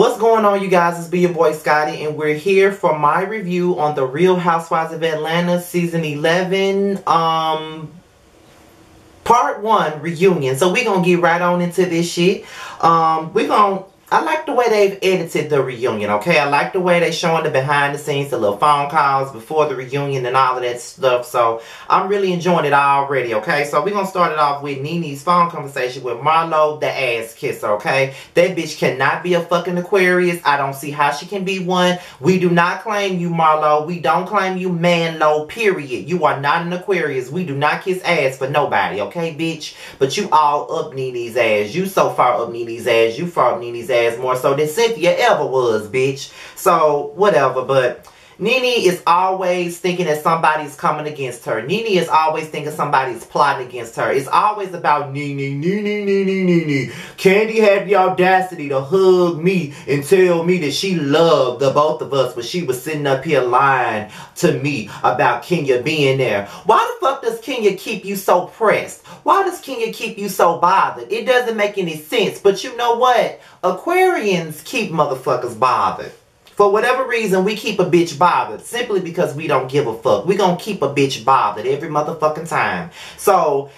What's going on, you guys? It's be your boy Scotty, and we're here for my review on the Real Housewives of Atlanta season 11, um, part one reunion. So we're gonna get right on into this shit. Um, we're gonna I like the way they've edited the reunion, okay? I like the way they showing the behind the scenes, the little phone calls before the reunion and all of that stuff. So I'm really enjoying it already, okay? So we're going to start it off with Nene's phone conversation with Marlo, the ass kisser, okay? That bitch cannot be a fucking Aquarius. I don't see how she can be one. We do not claim you, Marlo. We don't claim you, Marlo, period. You are not an Aquarius. We do not kiss ass for nobody, okay, bitch? But you all up Nene's ass. You so far up Nene's ass. You far up Nene's ass ass more so than Cynthia ever was, bitch. So, whatever, but... Nene is always thinking that somebody's coming against her. Nene is always thinking somebody's plotting against her. It's always about Nene, Nene, Nene, Nene. Kandi had the audacity to hug me and tell me that she loved the both of us when she was sitting up here lying to me about Kenya being there. Why the fuck does Kenya keep you so pressed? Why does Kenya keep you so bothered? It doesn't make any sense. But you know what? Aquarians keep motherfuckers bothered. For whatever reason, we keep a bitch bothered simply because we don't give a fuck. We gonna keep a bitch bothered every motherfucking time. So,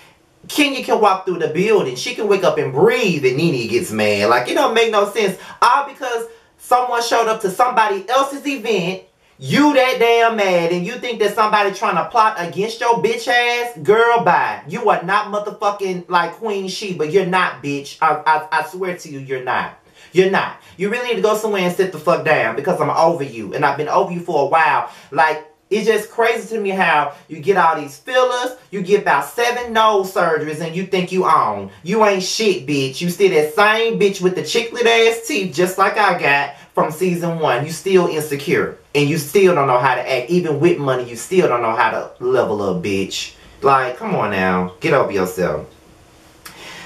Kenya can walk through the building. She can wake up and breathe and Nene gets mad. Like, it don't make no sense. All because someone showed up to somebody else's event you that damn mad and you think that somebody trying to plot against your bitch ass, girl, bye. You are not motherfucking like Queen Sheba. You're not, bitch. I, I, I swear to you, you're not. You're not. You really need to go somewhere and sit the fuck down because I'm over you. And I've been over you for a while. Like, it's just crazy to me how you get all these fillers, you get about seven nose surgeries, and you think you own. You ain't shit, bitch. You still that same bitch with the chiclet ass teeth, just like I got from season one. You still insecure. And you still don't know how to act. Even with money, you still don't know how to level up, bitch. Like, come on now. Get over yourself.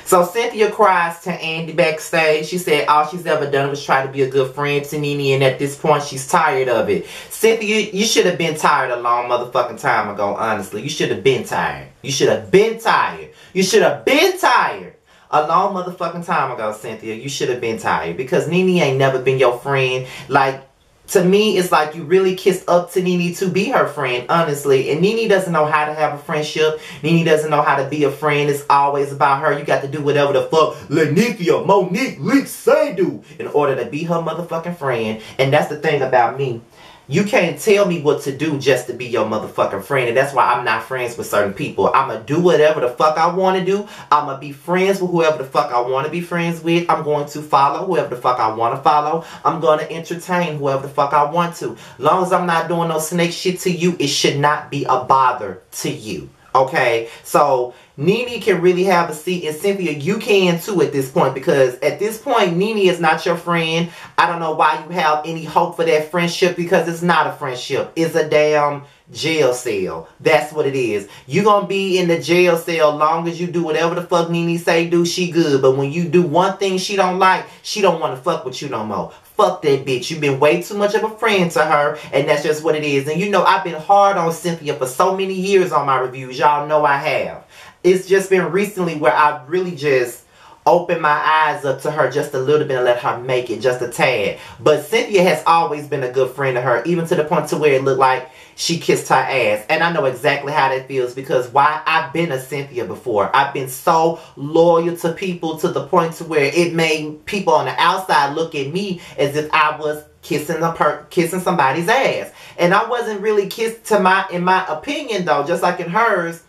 So Cynthia cries to Andy backstage. She said all she's ever done was try to be a good friend to Nene and at this point she's tired of it. Cynthia, you should have been tired a long motherfucking time ago, honestly. You should have been tired. You should have been tired. You should have been tired. A long motherfucking time ago, Cynthia, you should have been tired because Nene ain't never been your friend. Like, to me, it's like you really kissed up to Nene to be her friend, honestly. And Nene doesn't know how to have a friendship. Nene doesn't know how to be a friend. It's always about her. You got to do whatever the fuck Linnethia, Monique, Leak say do in order to be her motherfucking friend. And that's the thing about me. You can't tell me what to do just to be your motherfucking friend. And that's why I'm not friends with certain people. I'm going to do whatever the fuck I want to do. I'm going to be friends with whoever the fuck I want to be friends with. I'm going to follow whoever the fuck I want to follow. I'm going to entertain whoever the fuck I want to. long as I'm not doing no snake shit to you, it should not be a bother to you. Okay, so Nene can really have a seat, and Cynthia, you can too at this point because at this point, Nene is not your friend. I don't know why you have any hope for that friendship because it's not a friendship. It's a damn jail cell. That's what it is. You're gonna be in the jail cell long as you do whatever the fuck Nene say do, she good. But when you do one thing she don't like, she don't want to fuck with you no more. Fuck that bitch. You've been way too much of a friend to her, and that's just what it is. And you know, I've been hard on Cynthia for so many years on my reviews. Y'all know I have. It's just been recently where I've really just opened my eyes up to her just a little bit and let her make it just a tad. But Cynthia has always been a good friend to her, even to the point to where it looked like she kissed her ass. And I know exactly how that feels because why I've been a Cynthia before. I've been so loyal to people to the point to where it made people on the outside look at me as if I was kissing a per kissing somebody's ass. And I wasn't really kissed to my in my opinion though, just like in hers.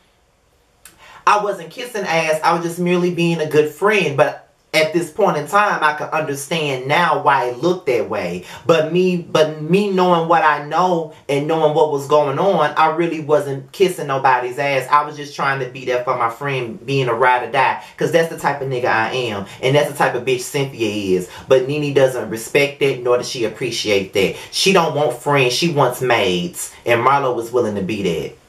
I wasn't kissing ass. I was just merely being a good friend. But at this point in time I can understand now why it looked that way. But me but me knowing what I know and knowing what was going on, I really wasn't kissing nobody's ass. I was just trying to be there for my friend being a ride or die. Cause that's the type of nigga I am. And that's the type of bitch Cynthia is. But Nene doesn't respect that nor does she appreciate that. She don't want friends, she wants maids. And Marlo was willing to be that.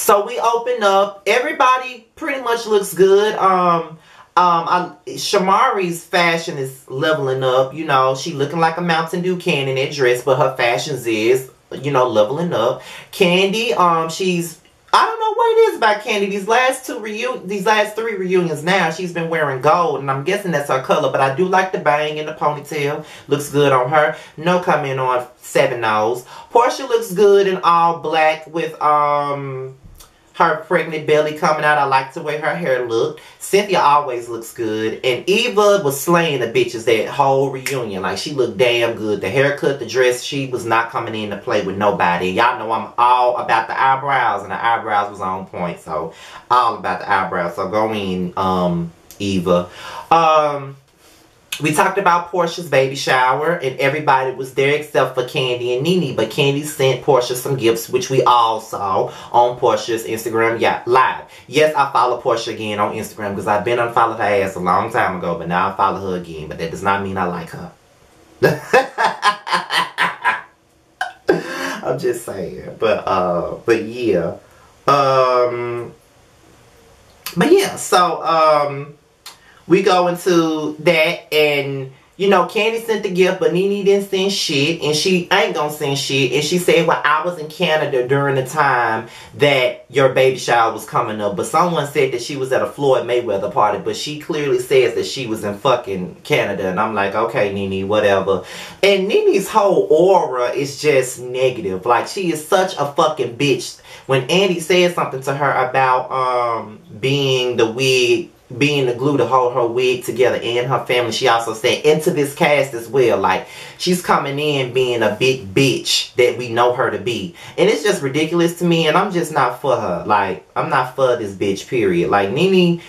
So we open up. Everybody pretty much looks good. Um, um, I, Shamari's fashion is leveling up. You know, she looking like a Mountain Dew can in that dress, but her fashions is, you know, leveling up. Kandi, um, she's I don't know what it is about Kandi. These last two reunions, these last three reunions now, she's been wearing gold, and I'm guessing that's her color. But I do like the bang and the ponytail. Looks good on her. No comment on Seven Nose. Porsha looks good in all black with um her pregnant belly coming out. I like the way her hair looked. Cynthia always looks good. And Eva was slaying the bitches that whole reunion. Like, she looked damn good. The haircut, the dress, she was not coming in to play with nobody. Y'all know I'm all about the eyebrows. And the eyebrows was on point. So, all about the eyebrows. So, go in, um, Eva. Um, we talked about Porsha's baby shower and everybody was there except for Kandi and Nene. But Kandi sent Porsha some gifts, which we all saw on Porsha's Instagram yeah, live. Yes, I follow Porsha again on Instagram because I've been unfollowed her ass a long time ago, but now I follow her again. But that does not mean I like her. I'm just saying. But uh but yeah. Um but yeah, so um we go into that and you know, Kandi sent the gift, but Nene didn't send shit, and she ain't gonna send shit. And she said, well, I was in Canada during the time that your baby shower was coming up. But someone said that she was at a Floyd Mayweather party, but she clearly says that she was in fucking Canada. And I'm like, okay, Nene, whatever. And Nene's whole aura is just negative. Like, she is such a fucking bitch. When Andy said something to her about um being the wig being the glue to hold her wig together and her family. She also said into this cast as well. Like she's coming in being a big bitch that we know her to be. And it's just ridiculous to me and I'm just not for her. Like I'm not for this bitch period. Like Nene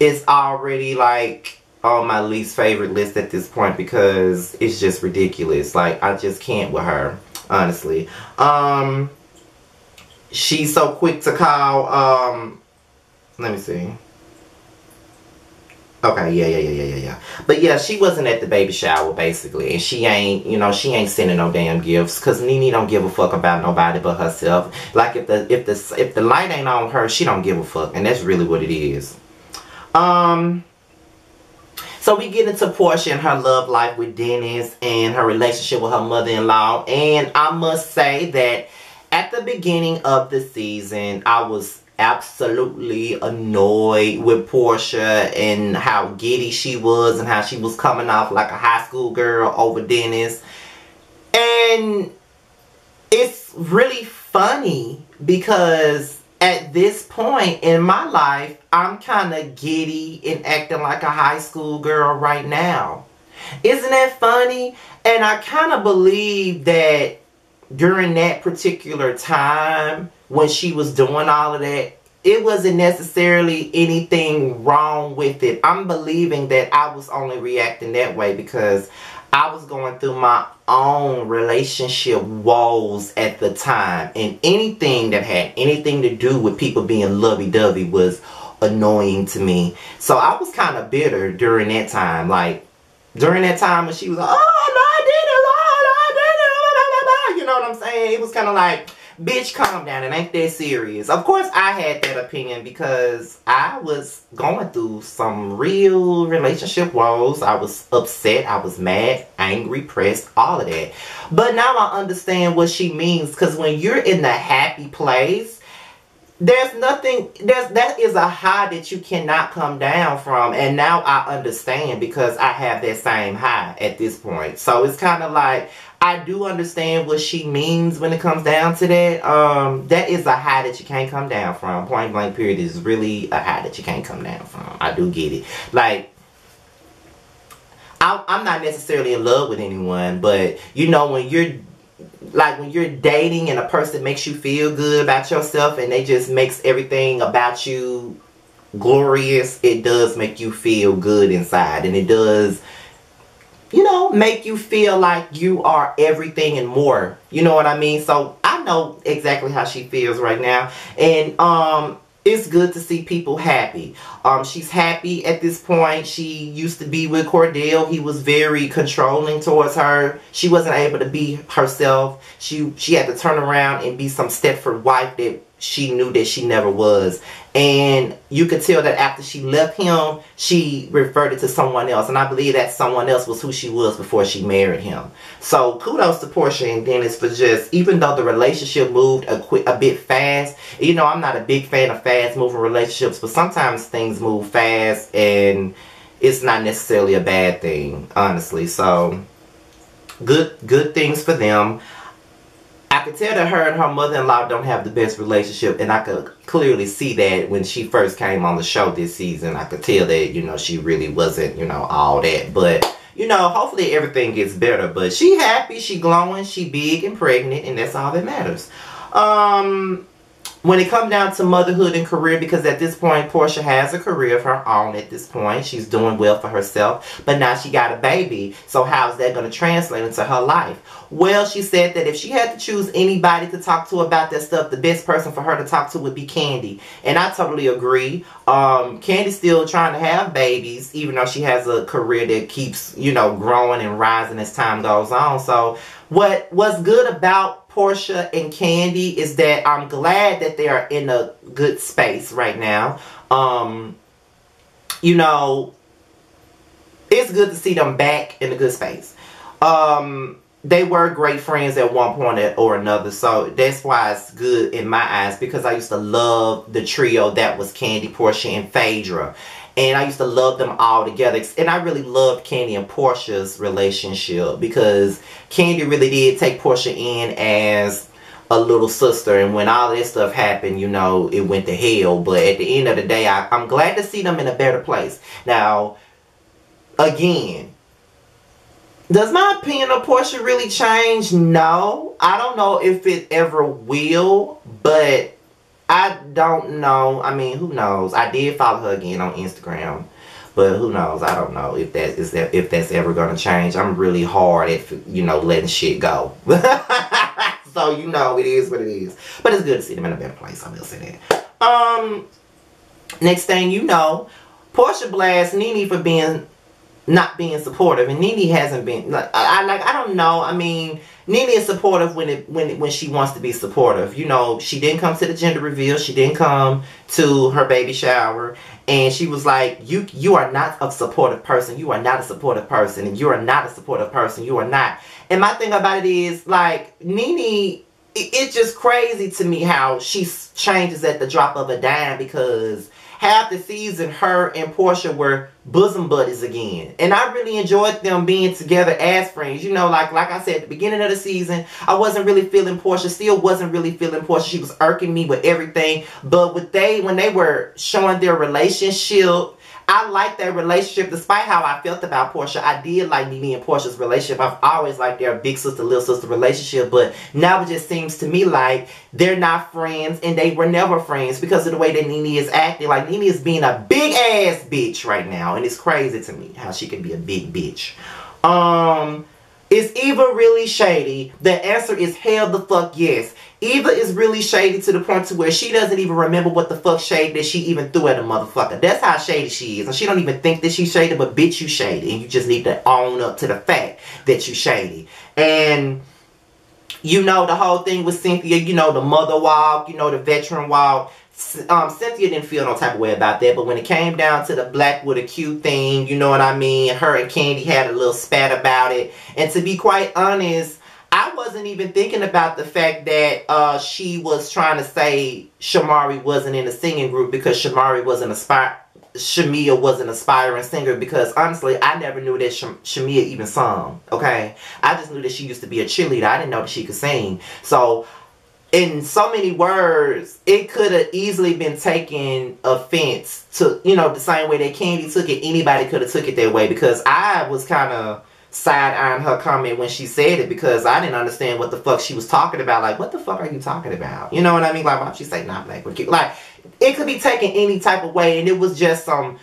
is already like on my least favorite list at this point because it's just ridiculous. Like I just can't with her. Honestly. Um she's so quick to call um let me see Okay, yeah, yeah, yeah, yeah, yeah, But yeah, she wasn't at the baby shower basically, and she ain't, you know, she ain't sending no damn gifts, cause Nene don't give a fuck about nobody but herself. Like if the if the if the light ain't on her, she don't give a fuck, and that's really what it is. Um. So we get into Porsha and her love life with Dennis and her relationship with her mother-in-law, and I must say that at the beginning of the season, I was absolutely annoyed with Porsha and how giddy she was and how she was coming off like a high school girl over Dennis. And it's really funny because at this point in my life, I'm kind of giddy and acting like a high school girl right now. Isn't that funny? And I kind of believe that during that particular time, when she was doing all of that, it wasn't necessarily anything wrong with it. I'm believing that I was only reacting that way because I was going through my own relationship woes at the time. And anything that had anything to do with people being lovey-dovey was annoying to me. So I was kind of bitter during that time. Like, during that time when she was like, oh, no, I did it, oh, I did it, you know what I'm saying? It was kind of like bitch, calm down. It ain't that serious. Of course, I had that opinion because I was going through some real relationship woes. I was upset. I was mad, angry, pressed, all of that. But now I understand what she means because when you're in the happy place, there's nothing there's that is a high that you cannot come down from and now I understand because I have that same high at this point so it's kind of like I do understand what she means when it comes down to that. Um, that is a high that you can't come down from. Point blank period is really a high that you can't come down from. I do get it. Like, I, I'm not necessarily in love with anyone, but you know when you're like when you're dating and a person makes you feel good about yourself and they just makes everything about you glorious, it does make you feel good inside and it does you know, make you feel like you are everything and more. You know what I mean? So I know exactly how she feels right now. And um it's good to see people happy. Um, she's happy at this point. She used to be with Cordell. He was very controlling towards her. She wasn't able to be herself. She she had to turn around and be some Stepford wife that she knew that she never was. And you could tell that after she left him, she reverted to someone else. And I believe that someone else was who she was before she married him. So kudos to Porsha and Dennis for just, even though the relationship moved a, quick, a bit fast, you know, I'm not a big fan of fast moving relationships, but sometimes things move fast and it's not necessarily a bad thing, honestly. So good, good things for them. I could tell that her and her mother-in-law don't have the best relationship, and I could clearly see that when she first came on the show this season. I could tell that, you know, she really wasn't, you know, all that. But, you know, hopefully everything gets better. But she happy, she glowing, she big and pregnant, and that's all that matters. Um, when it comes down to motherhood and career, because at this point, Porsha has a career of her own at this point. She's doing well for herself, but now she got a baby. So how's that going to translate into her life? Well, she said that if she had to choose anybody to talk to about that stuff, the best person for her to talk to would be Kandi. And I totally agree. Um, Kandi's still trying to have babies, even though she has a career that keeps, you know, growing and rising as time goes on. So what what's good about Porsha and Kandi is that I'm glad that they are in a good space right now. Um, you know, it's good to see them back in a good space. Um, they were great friends at one point or another, so that's why it's good in my eyes because I used to love the trio that was Kandi, Porsha, and Phaedra. And I used to love them all together. And I really loved Kandi and Porsha's relationship because Kandi really did take Porsha in as a little sister. And when all this stuff happened, you know, it went to hell. But at the end of the day, I, I'm glad to see them in a better place. Now, again, does my opinion of Porsha really change? No. I don't know if it ever will, but I don't know. I mean, who knows? I did follow her again on Instagram. But who knows? I don't know if that is that if that's ever gonna change. I'm really hard at you know letting shit go. so you know it is what it is. But it's good to see them in a better place. I will say that. Um, next thing you know, Porsha blasts NeNe for being not being supportive, and NeNe hasn't been. Like, I like I don't know. I mean, NeNe is supportive when it when when she wants to be supportive. You know, she didn't come to the gender reveal. She didn't come to her baby shower, and she was like, "You you are not a supportive person. You are not a supportive person, and you are not a supportive person. You are not." And my thing about it is like NeNe. It, it's just crazy to me how she changes at the drop of a dime because half the season, her and Porsha were bosom buddies again. And I really enjoyed them being together as friends. You know, like like I said at the beginning of the season, I wasn't really feeling Porsha, Still wasn't really feeling Porsha. She was irking me with everything. But with they when they were showing their relationship I like that relationship despite how I felt about Porsha. I did like NeNe and Porsha's relationship. I've always liked their big sister, little sister relationship. But now it just seems to me like they're not friends and they were never friends because of the way that NeNe is acting. Like NeNe is being a big ass bitch right now. And it's crazy to me how she can be a big bitch. Um, is Eva really shady? The answer is hell the fuck yes. Eva is really shady to the point to where she doesn't even remember what the fuck shade that she even threw at a motherfucker. That's how shady she is. And she don't even think that she's shady, but bitch, you shady. And you just need to own up to the fact that you shady. And you know, the whole thing with Cynthia, you know, the mother walk, you know, the veteran walk. Um, Cynthia didn't feel no type of way about that, but when it came down to the black with a cute thing, you know what I mean? Her and Kandi had a little spat about it. And to be quite honest, I wasn't even thinking about the fact that uh, she was trying to say Shamari wasn't in a singing group because Shamari wasn't aspire Shamea was an aspiring singer because honestly, I never knew that Sh Shamea even sung. Okay, I just knew that she used to be a cheerleader. I didn't know that she could sing. So, in so many words, it could have easily been taken offense to you know the same way that Kandi took it. Anybody could have took it that way because I was kind of side eyeing her comment when she said it because I didn't understand what the fuck she was talking about. Like, what the fuck are you talking about? You know what I mean? Like, why she say not black? Like, it could be taken any type of way, and it was just some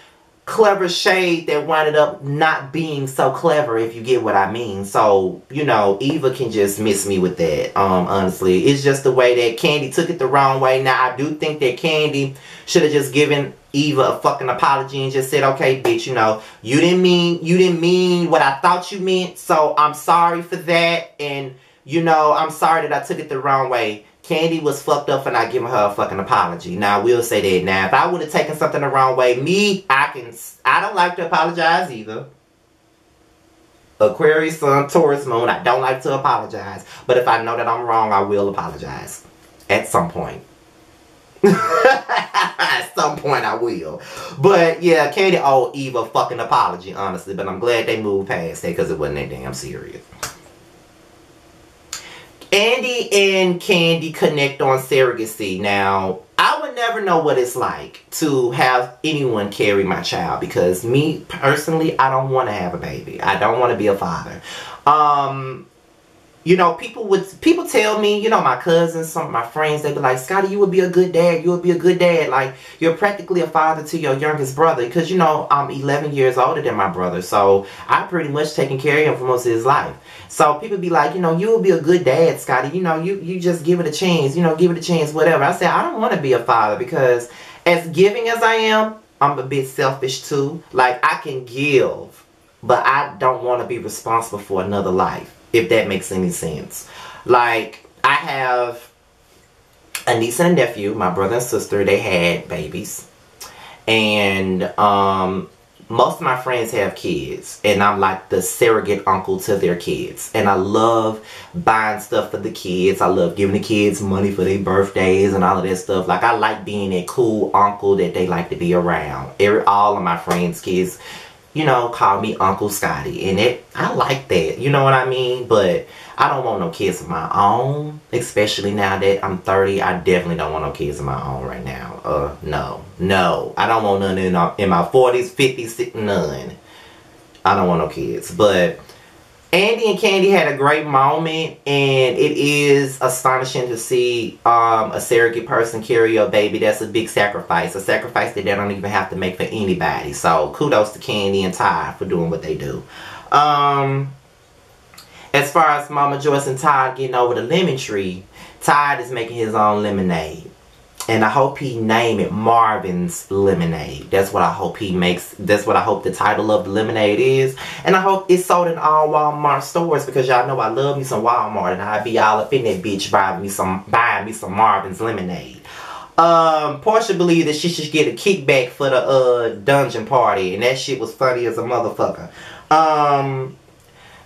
clever shade that winded up not being so clever if you get what I mean. So, you know, Eva can just miss me with that. Um, honestly. It's just the way that Kandi took it the wrong way. Now I do think that Kandi should have just given Eva a fucking apology and just said, okay, bitch, you know, you didn't mean you didn't mean what I thought you meant, so I'm sorry for that and you know, I'm sorry that I took it the wrong way. Kandi was fucked up for not giving her a fucking apology. Now, I will say that. Now, if I would have taken something the wrong way, me, I can, I don't like to apologize either. Aquarius, Sun, Taurus, Moon, I don't like to apologize. But if I know that I'm wrong, I will apologize. At some point. At some point I will. But yeah, Kandi owe Eve a fucking apology, honestly. But I'm glad they moved past that because it wasn't that damn serious. Andy and Kandi connect on surrogacy. Now, I would never know what it's like to have anyone carry my child because me personally, I don't want to have a baby. I don't want to be a father. Um, you know, people would people tell me, you know, my cousins, some of my friends, they'd be like, Scotty, you would be a good dad. You would be a good dad. Like, you're practically a father to your youngest brother. Because, you know, I'm 11 years older than my brother. So, I pretty much taken care of him for most of his life. So, people be like, you know, you would be a good dad, Scotty. You know, you, you just give it a chance. You know, give it a chance, whatever. I said, I don't want to be a father because as giving as I am, I'm a bit selfish too. Like, I can give, but I don't want to be responsible for another life if that makes any sense. Like, I have a niece and a nephew, my brother and sister, they had babies. And um, most of my friends have kids. And I'm like the surrogate uncle to their kids. And I love buying stuff for the kids. I love giving the kids money for their birthdays and all of that stuff. Like, I like being a cool uncle that they like to be around. Every, all of my friends' kids you know, call me Uncle Scotty. And it, I like that. You know what I mean? But I don't want no kids of my own. Especially now that I'm 30. I definitely don't want no kids of my own right now. Uh, no. No. I don't want none in, in my 40s, 50s, none. I don't want no kids. But Andy and Kandi had a great moment, and it is astonishing to see um, a surrogate person carry a baby. That's a big sacrifice, a sacrifice that they don't even have to make for anybody. So kudos to Kandi and Todd for doing what they do. Um, as far as Mama Joyce and Todd getting over the lemon tree, Todd is making his own lemonade. And I hope he name it Marvin's Lemonade. That's what I hope he makes. That's what I hope the title of the lemonade is. And I hope it's sold in all Walmart stores because y'all know I love me some Walmart and I be all up in that bitch buying me some buying me some Marvin's Lemonade. Um, Porsha believed that she should get a kickback for the uh dungeon party, and that shit was funny as a motherfucker. Um,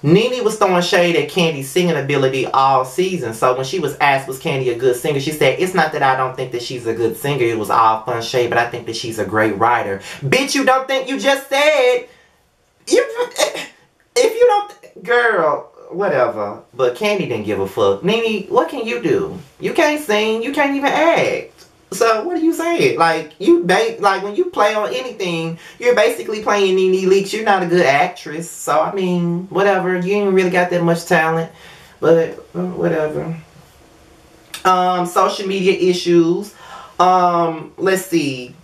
Nene was throwing shade at Kandi's singing ability all season. So when she was asked, was Kandi a good singer? She said, it's not that I don't think that she's a good singer. It was all fun shade, but I think that she's a great writer. Bitch, you don't think you just said. You, if you don't, girl, whatever. But Kandi didn't give a fuck. Nene, what can you do? You can't sing. You can't even act. So what are you saying? Like you ba- like when you play on anything, you're basically playing Nene Leakes. You're not a good actress. So I mean, whatever. You ain't really got that much talent. But uh, whatever. Um, social media issues. Um, let's see.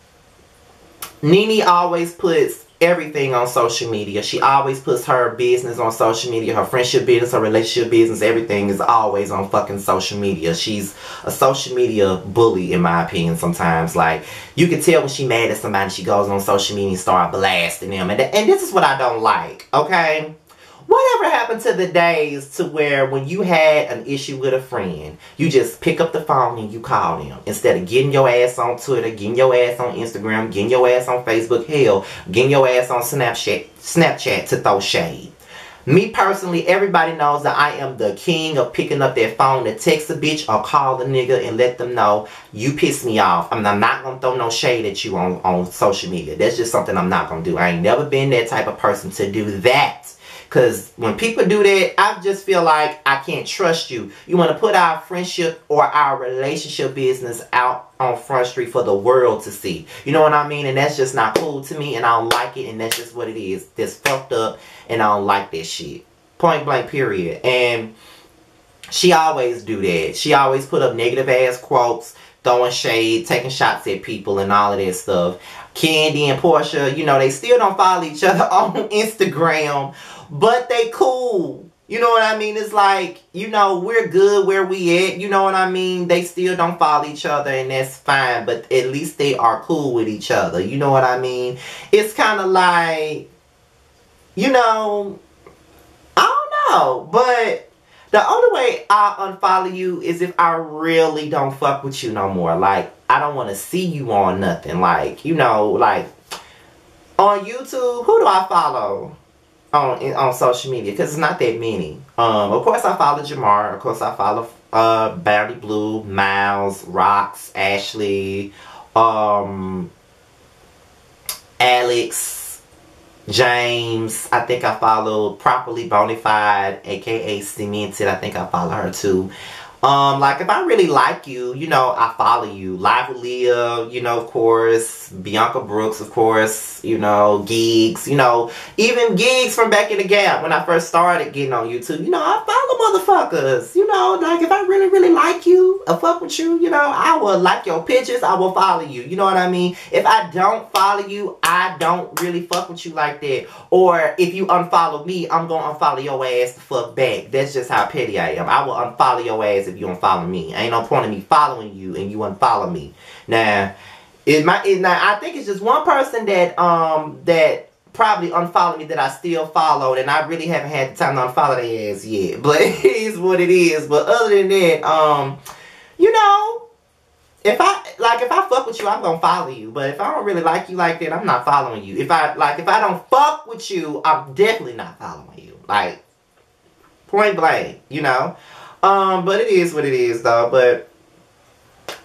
Nene always puts everything on social media. She always puts her business on social media. Her friendship business, her relationship business, everything is always on fucking social media. She's a social media bully in my opinion sometimes. Like, you can tell when she mad at somebody, she goes on social media and start blasting them. And, and this is what I don't like, okay? Whatever happened to the days to where when you had an issue with a friend, you just pick up the phone and you call them instead of getting your ass on Twitter, getting your ass on Instagram, getting your ass on Facebook, hell, getting your ass on Snapchat, Snapchat to throw shade. Me personally, everybody knows that I am the king of picking up that phone to text a bitch or call a nigga and let them know you piss me off. I'm not gonna throw no shade at you on, on social media. That's just something I'm not gonna do. I ain't never been that type of person to do that. Because when people do that, I just feel like I can't trust you. You want to put our friendship or our relationship business out on Front Street for the world to see. You know what I mean? And that's just not cool to me and I don't like it and that's just what it is. That's fucked up and I don't like that shit. Point blank period. And she always do that. She always put up negative ass quotes, throwing shade, taking shots at people and all of that stuff. Kandi and Porsha, you know, they still don't follow each other on Instagram but they cool. You know what I mean? It's like, you know, we're good where we at. You know what I mean? They still don't follow each other and that's fine. But at least they are cool with each other. You know what I mean? It's kind of like, you know, I don't know. But The only way I unfollow you is if I really don't fuck with you no more. Like, I don't want to see you on nothing. Like, you know, like, on YouTube, who do I follow? On on social media because it's not that many. Um, of course I follow Jamar. Of course I follow uh Bounty Blue, Miles, Rocks, Ashley, um, Alex, James. I think I follow Properly Bonafide, aka Cemented. I think I follow her too. Um, like if I really like you, you know, I follow you. Live with Leah, you know, of course. Bianca Brooks, of course. You know, gigs, you know, even gigs from back in the gap when I first started getting on YouTube. You know, I follow motherfuckers. You know, like if I really, really like you, I fuck with you, you know, I will like your pictures. I will follow you. You know what I mean? If I don't follow you, I don't really fuck with you like that. Or if you unfollow me, I'm gonna unfollow your ass the fuck back. That's just how petty I am. I will unfollow your ass if you don't follow me. Ain't no point in me following you and you unfollow me. Now, it might. It, now I think it's just one person that um that probably unfollowed me that I still followed, and I really haven't had the time to unfollow their ass yet. But it is what it is. But other than that, um, you know. If I like if I fuck with you, I'm gonna follow you. But if I don't really like you like that, I'm not following you. If I like if I don't fuck with you, I'm definitely not following you. Like point blank, you know. Um, but it is what it is though. But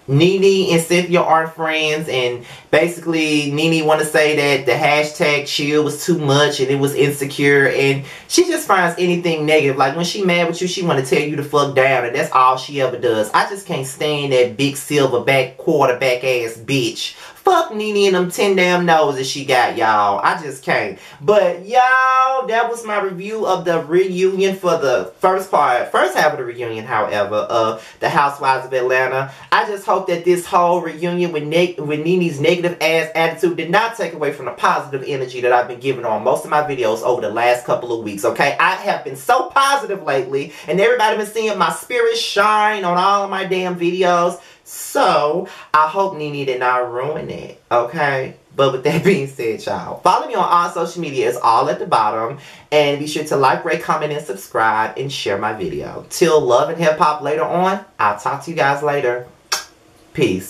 Nene and Cynthia are friends and basically Nene want to say that the hashtag chill was too much and it was insecure and she just finds anything negative. Like when she mad with you, she want to tell you to fuck down and that's all she ever does. I just can't stand that big silverback quarterback ass bitch Fuck Nene and them 10 damn noses she got, y'all. I just can't. But, y'all, that was my review of the reunion for the first part, first half of the reunion, however, of The Housewives of Atlanta. I just hope that this whole reunion with, ne with Nene's negative ass attitude did not take away from the positive energy that I've been giving on most of my videos over the last couple of weeks, okay? I have been so positive lately, and everybody been seeing my spirit shine on all of my damn videos. So, I hope Nene did not ruin it, okay? But with that being said, y'all, follow me on all social media. It's all at the bottom. And be sure to like, rate, comment, and subscribe, and share my video. Till love and hip hop later on, I'll talk to you guys later. Peace.